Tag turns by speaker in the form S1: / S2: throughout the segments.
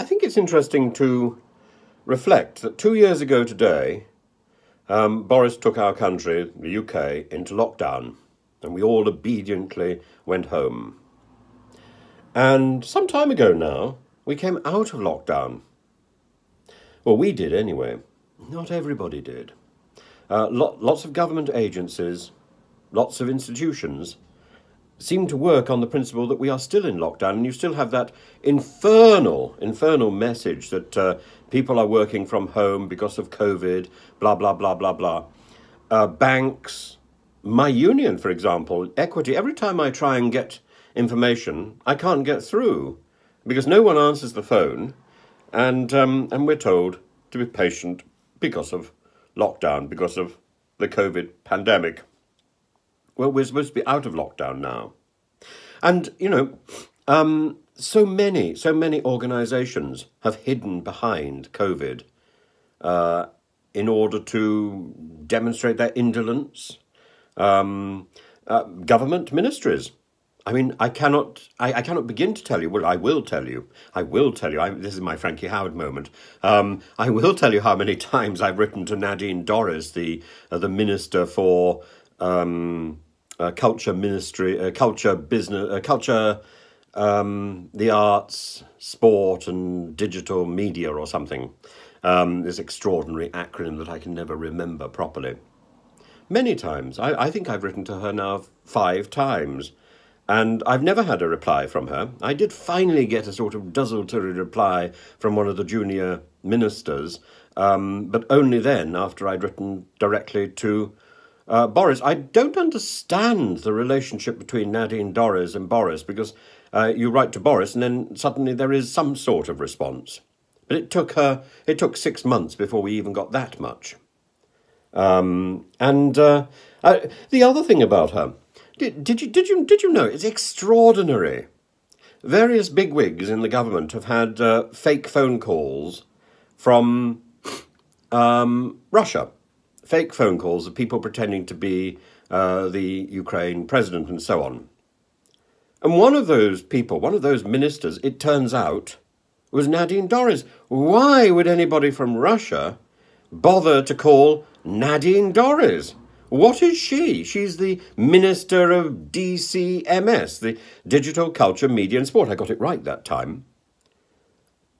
S1: I think it's interesting to reflect that two years ago today, um, Boris took our country, the UK, into lockdown, and we all obediently went home. And some time ago now, we came out of lockdown. Well, we did anyway. Not everybody did. Uh, lo- lots of government agencies, lots of institutions seem to work on the principle that we are still in lockdown, and you still have that infernal, infernal message that uh, people are working from home because of COVID, blah, blah, blah, blah, blah. Uh, banks, my union, for example, Equity, every time I try and get information, I can't get through because no one answers the phone, and, um, and we're told to be patient because of lockdown, because of the COVID pandemic. Well, we're supposed to be out of lockdown now. And, you know, um, so many, so many organizations have hidden behind COVID uh, in order to demonstrate their indolence. Um, uh, government ministries. I mean, I cannot, I, I, cannot begin to tell you. Well, I will tell you. I will tell you. I, this is my Frankie Howerd moment. Um, I will tell you how many times I've written to Nadine Dorries, the uh, the minister for um, uh, culture ministry, uh, culture business, uh, culture, um, the arts, sport, and digital media, or something. Um, this extraordinary acronym that I can never remember properly. Many times. I, I think I've written to her now five times, and I've never had a reply from her. I did finally get a sort of desultory reply from one of the junior ministers, um, but only then after I'd written directly to uh, Boris, I don't understand the relationship between Nadine Dorries and Boris because uh, you write to Boris and then suddenly there is some sort of response. But it took her, it took six months before we even got that much. Um, and uh, uh the other thing about her, did, did, you, did, you, did you know, it's extraordinary. Various bigwigs in the government have had uh, fake phone calls from um, Russia fake phone calls of people pretending to be uh, the Ukraine president and so on. And one of those people, one of those ministers, it turns out, was Nadine Dorries. Why would anybody from Russia bother to call Nadine Dorries? What is she? She's the Minister of DCMS, the Digital Culture, Media and Sport. I got it right that time.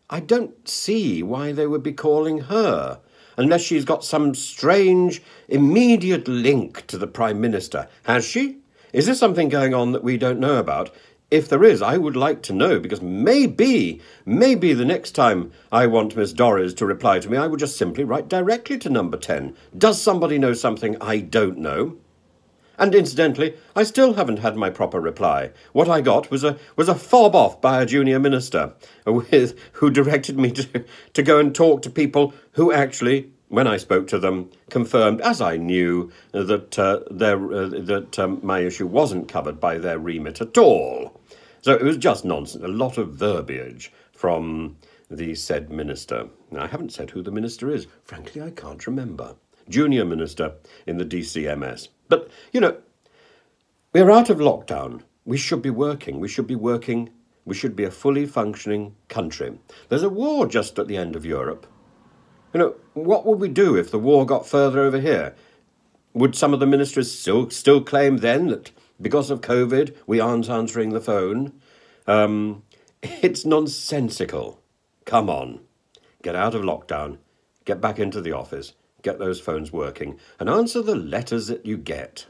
S1: I don't see why they would be calling her unless she's got some strange, immediate link to the Prime Minister. Has she? Is there something going on that we don't know about? If there is, I would like to know, because maybe, maybe the next time I want Miss Dorries to reply to me, I would just simply write directly to number 10. Does somebody know something I don't know? And incidentally, I still haven't had my proper reply. What I got was a was a fob off by a junior minister, with who directed me to to go and talk to people who actually, when I spoke to them, confirmed, as I knew, that uh, their uh, that um, my issue wasn't covered by their remit at all. So it was just nonsense. A lot of verbiage from the said minister. Now, I haven't said who the minister is. Frankly, I can't remember. Junior minister in the DCMS. But, you know, we're out of lockdown. We should be working. We should be working. We should be a fully functioning country. There's a war just at the end of Europe. You know, what would we do if the war got further over here? Would some of the ministers still, still claim then that because of COVID we aren't answering the phone? Um, it's nonsensical. Come on. Get out of lockdown. Get back into the office get those phones working, and answer the letters that you get.